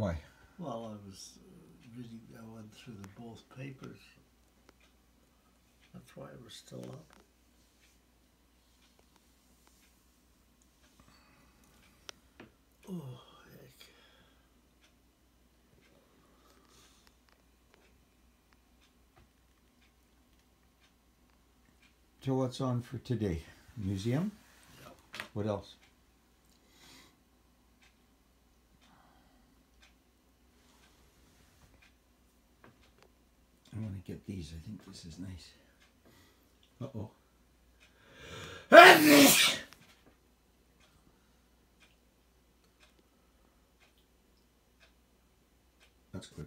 Why? Well, I was uh, reading, I went through the both papers. That's why we're still up. Oh, heck. So what's on for today? Museum? Yep. What else? to get these. I think this is nice. Uh-oh. That's good.